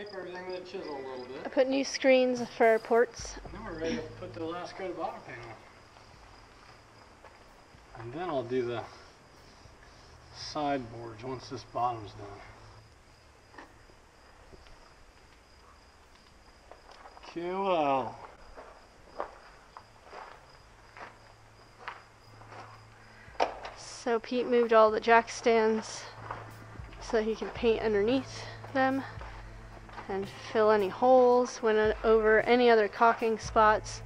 scrape everything with a chisel a little I put new screens for our ports. And then we're ready to put the last coat of bottom paint on. And then I'll do the sideboards once this bottom's done. QL. So Pete moved all the jack stands so he can paint underneath them and fill any holes, went over any other caulking spots,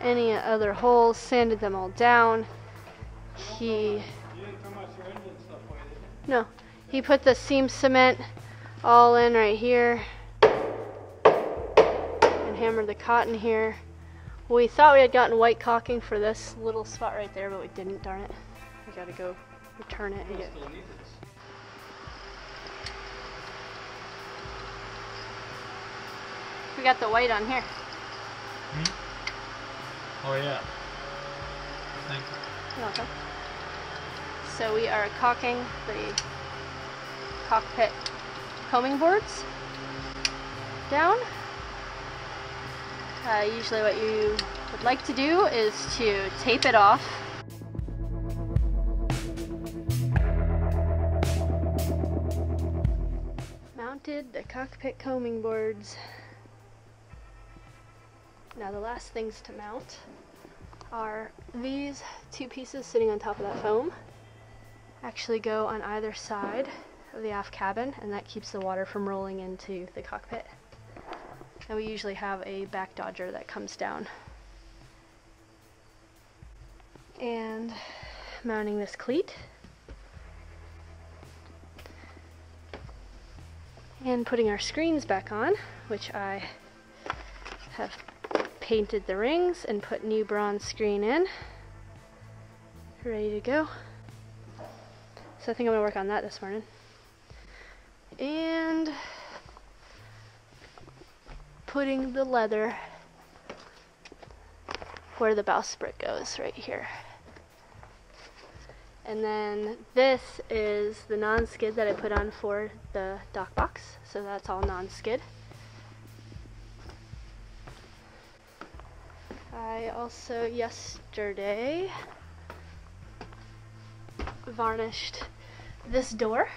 any other holes, sanded them all down. He no, he put the seam cement all in right here and hammered the cotton here. We thought we had gotten white caulking for this little spot right there, but we didn't, darn it. We gotta go return it and get still need this. We got the white on here. Oh yeah. Thank you. You're welcome. So we are caulking the cockpit coaming boards down. Uh, usually what you would like to do is to tape it off. Mounted the cockpit coaming boards. Now the last things to mount are these two pieces sitting on top of that foam actually go on either side of the aft cabin and that keeps the water from rolling into the cockpit. And we usually have a back dodger that comes down. And mounting this cleat. And putting our screens back on, which I have painted the rings and put new bronze screen in. Ready to go. So I think I'm gonna work on that this morning. And putting the leather where the bowsprit goes, right here. And then this is the non-skid that I put on for the dock box. So that's all non-skid. I also yesterday varnished this door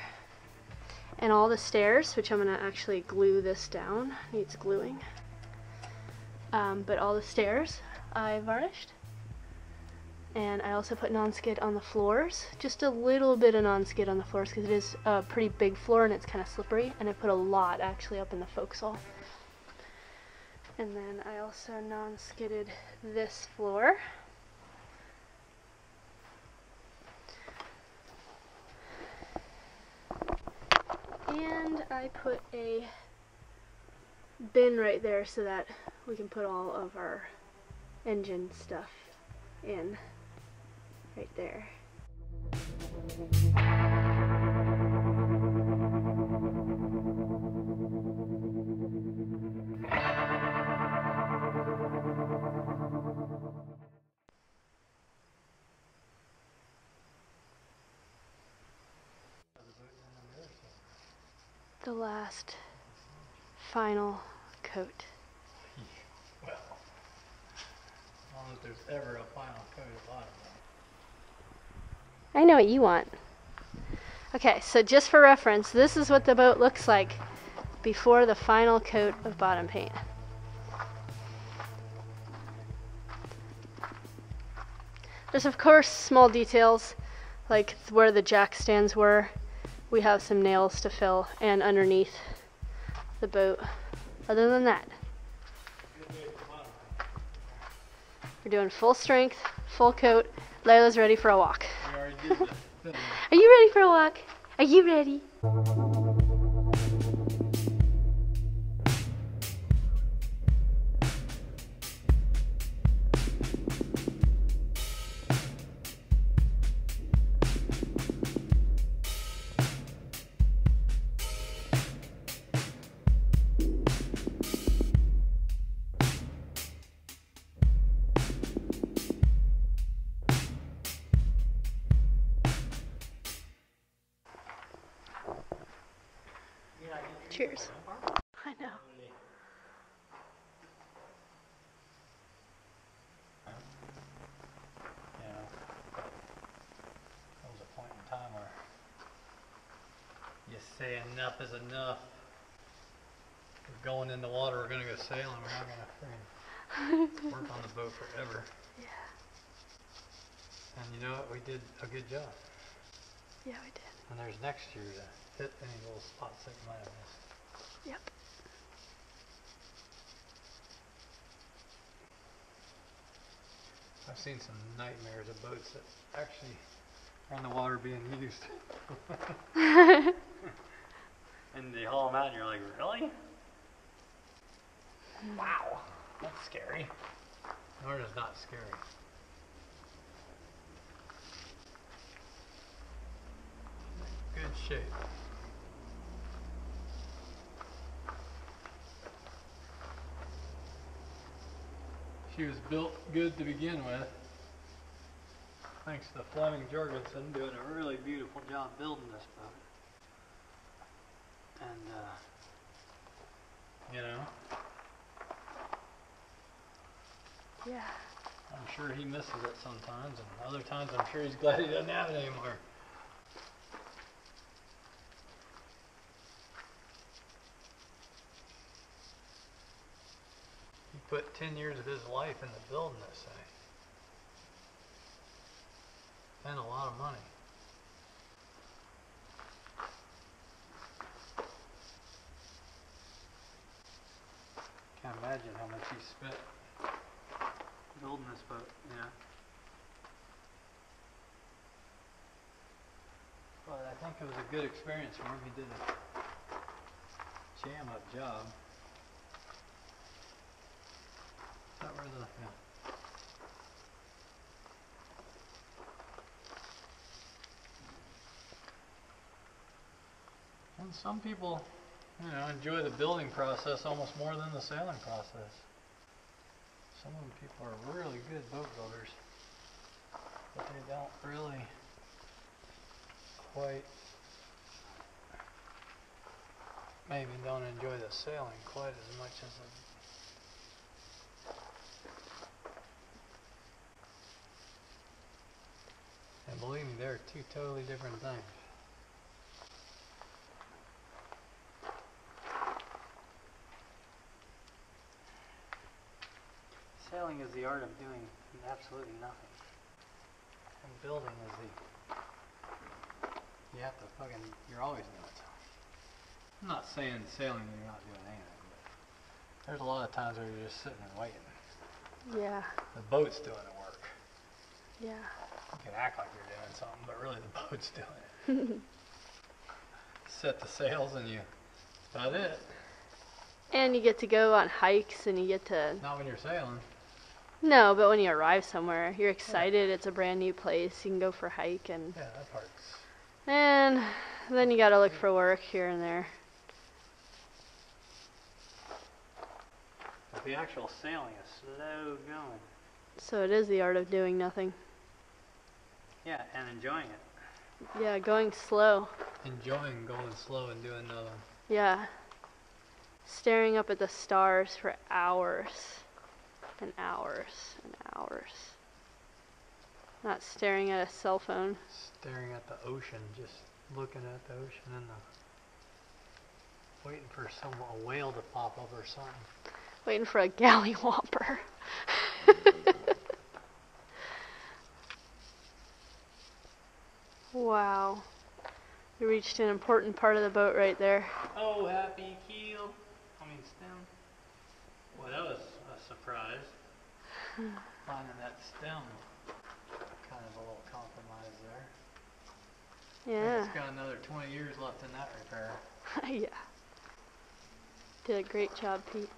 and all the stairs, which I'm gonna actually glue this down. Needs gluing. Um, but all the stairs I varnished. And I also put non-skid on the floors. Just a little bit of non-skid on the floors because it is a pretty big floor and it's kind of slippery. And I put a lot actually up in the forecastle. And then I also non-skidded this floor. And I put a bin right there so that we can put all of our engine stuff in right there. The last final coat. Well, as long as there's ever a final coat of bottom. I know what you want. Okay, so just for reference, this is what the boat looks like before the final coat of bottom paint. There's of course small details like where the jack stands were. We have some nails to fill and underneath the boat. Other than that, we're doing full strength, full coat. Layla's ready for a walk. We already did that. Are you ready for a walk? Are you ready? Say enough is enough. We're going in the water, we're gonna go sailing, we're not gonna work on the boat forever. Yeah. And you know what, we did a good job. Yeah, we did. And there's next year to hit any little spots that you might have missed. Yep. I've seen some nightmares of boats that actually are on the water being used. and they haul them out and you're like, really? Wow, that's scary. Is not scary. Good shape. She was built good to begin with. Thanks to Fleming Jorgensen doing a really beautiful job building this boat. And, uh, you know, Yeah. I'm sure he misses it sometimes, and other times I'm sure he's glad he doesn't have it anymore. He put 10 years of his life into building this thing. Spent a lot of money. Can't imagine how much he spent building this boat, you know. But I think it was a good experience for him. He did a jam up job. Is that where the yeah. And some people, you know, enjoy the building process almost more than the sailing process. Some of them people are really good boat builders, but they don't really quite, maybe don't enjoy the sailing quite as much as they And believe me, they're two totally different things. Sailing is the art of doing absolutely nothing. And building is the. You have to fucking. You're always doing something. I'm not saying sailing you're not doing anything, but there's a lot of times where you're just sitting and waiting. Yeah. The boat's doing the work. Yeah. You can act like you're doing something, but really the boat's doing it. Set the sails and you. That's about it. And you get to go on hikes and you get to Not when you're sailing. No, but when you arrive somewhere, you're excited. It's a brand new place. You can go for a hike and Yeah, that part's. and then you got to look for work here and there. But the actual sailing is slow going. So it is the art of doing nothing. Yeah, and enjoying it. Yeah, going slow. Enjoying going slow and doing nothing. Yeah. Staring up at the stars for hours and hours and hours. Not staring at a cell phone. Staring at the ocean, just looking at the ocean and the. Waiting for some a whale to pop up or something. Waiting for a galley whopper. wow. We reached an important part of the boat right there. Oh, happy keel. I mean stem. Well, that was a surprise. Finding that stem. Kind of a little compromise there. Yeah. It's got another 20 years left in that repair. yeah. Did a great job, Pete.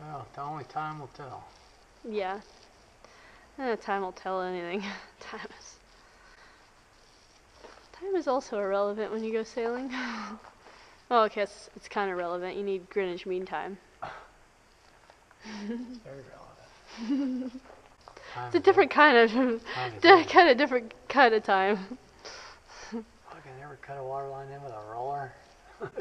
Well, the only time will tell. Yeah. Eh, time will tell anything. time is. Is also irrelevant when you go sailing. oh, okay, it's, it's kind of relevant. You need Greenwich Mean Time. It's very relevant. It's a different kind of, kind of different kind of time. I can never cut a water line in with a roller?